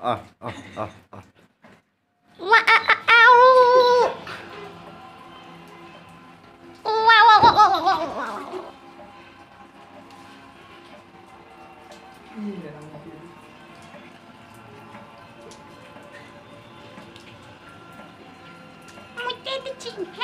Ah, ah, ah, ah. Chicken.